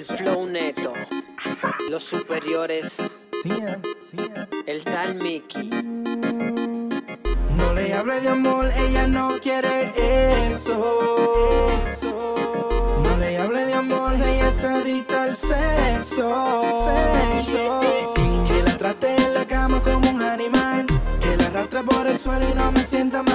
El flow neto. Los superiores. El tal Mickey. No le hable de amor, ella no quiere eso. No le hable de amor, ella es adicta al sexo. Que la trate en la cama como un animal. Que la arrastre por el suelo y no me sienta mal.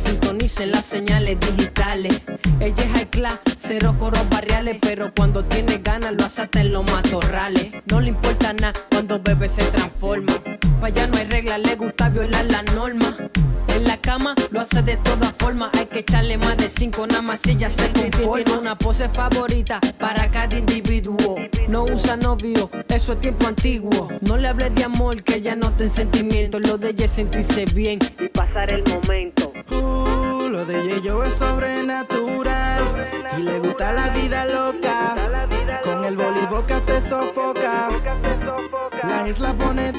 Sintonicen las señales digitales. Ella es high class, cero coros barriales. Pero cuando tiene ganas lo hace hasta en los matorrales. No le importa nada cuando bebe se transforma. Pa' allá no hay regla, le gusta violar la norma. En la cama lo hace de todas formas. Hay que echarle más de cinco, nada más si ella se conforma. Tiene una pose favorita para cada individuo. No usa novio, eso es tiempo antiguo. No le hables de amor, que ella no te sentimiento. Lo de ella es sentirse bien y pasar el momento. Lo de ella yo es sobrenatural. Y le gusta la vida loca. Con el boca se sofoca. La isla pone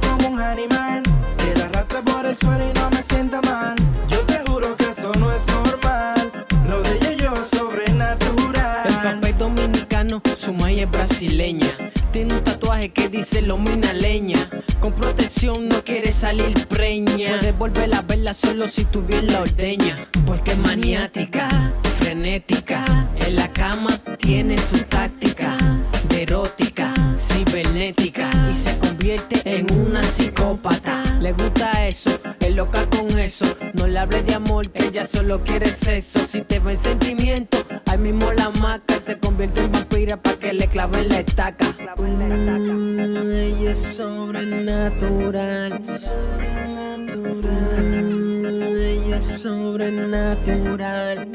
como un animal. Que la arrastre por el suelo y no me sienta mal. Yo te juro que eso no es normal. Lo de ella yo es El sobrenatural. papel dominicano, su maíz es brasileña. Tiene un tatuaje que dice lo leña. Con protección no quiere salir preña. Puedes volver a verla solo si tú bien la ordeña. Porque es maniática, frenética. En la cama tiene su táctica. De erótica, cibernética. Y se convierte en una psicópata. Le gusta eso, es loca con eso. No le hable de amor, ella solo quiere sexo. Si te va en sentimiento, ahí mismo la maca se convierte en vampira para que le claven la estaca. Mm, ella es sobrenatural. Ella es sobrenatural.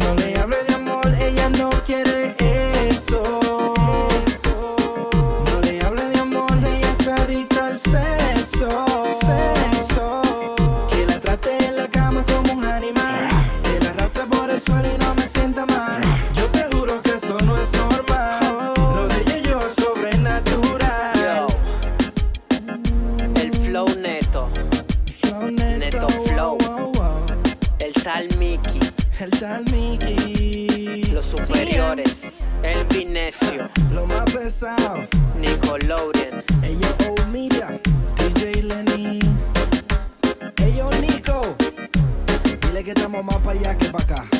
No le hable de amor, ella no quiere El tal Mickey. los superiores, el Vinecio, Lo más pesado. Nickelodeon. Ella O Media, DJ Lenny. Ellos Nico. Dile que estamos más para allá que para acá.